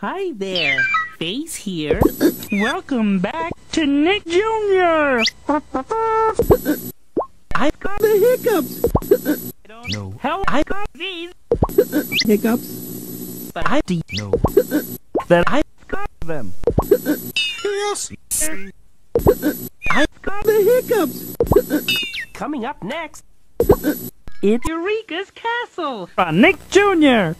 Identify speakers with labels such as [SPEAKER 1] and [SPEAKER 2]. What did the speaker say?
[SPEAKER 1] Hi there, Face here. Welcome back to Nick Jr. I got
[SPEAKER 2] The hiccups.
[SPEAKER 1] I don't know how I got these,
[SPEAKER 2] Hiccups.
[SPEAKER 1] but I do know that I got them.
[SPEAKER 3] Yes.
[SPEAKER 1] I got
[SPEAKER 2] The hiccups.
[SPEAKER 1] coming up next. It's Eureeka's Castle from Nick Jr.